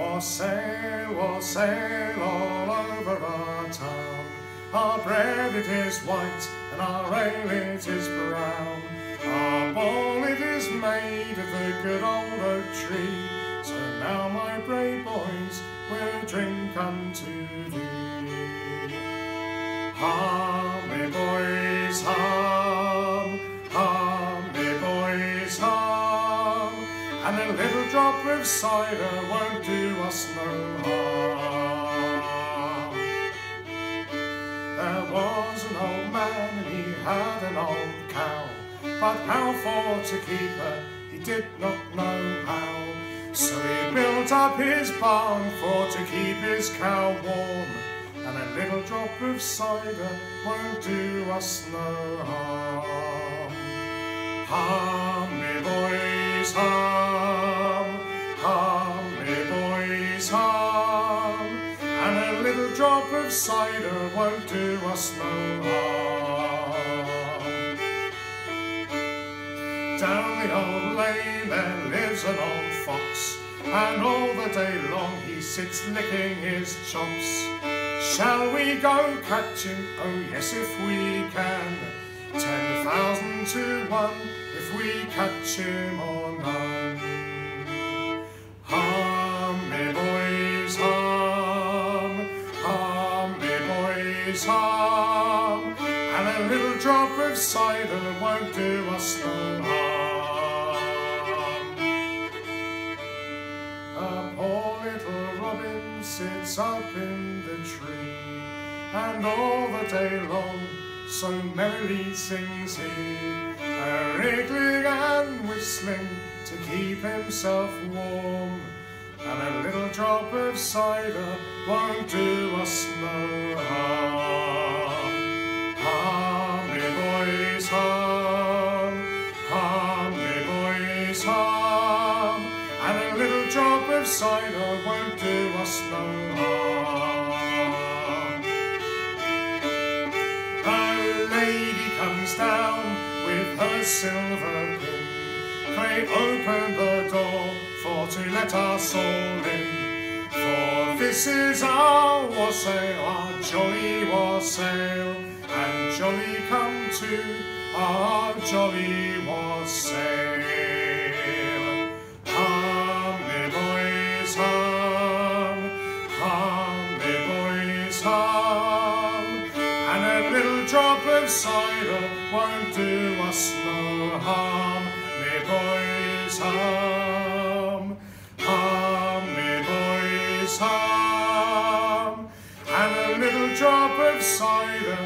Wassail, wassail all over our town. Our bread it is white and our ale it is brown. Our bowl it is made of the good old oak tree. So now my brave boys we'll drink unto thee. Me boys, ha, And a little drop of cider won't do us no harm. There was an old man and he had an old cow, but how for to keep her he did not know how. So he built up his barn for to keep his cow warm, and a little drop of cider won't do us no harm. Hum, me boys, hum, hum, me boys, hum, and a little drop of cider won't do us no harm. Down the old lane there lives an old fox, and all the day long he sits licking his chops. Shall we go catch him? Oh yes, if we can. Ten thousand to one we catch him or none. Hum, me boys, hum, hum, me boys, hum, and a little drop of cider won't do us no harm. A poor little robin sits up in the tree, and all the day long so merrily sings he, a wriggling and whistling to keep himself warm. And a little drop of cider won't do us no harm. Hum, me boys, hum, hum, me boys, hum, and a little drop of cider won't do us no harm. Comes down with her silver pin. Pray open the door for to let us all in. For this is our wassail, our jolly wassail, and jolly come to our jolly wassail. Hum, me boys, hum, hum, cider won't do us no harm. Me boys, hum, hum, me boys, hum, and a little drop of cider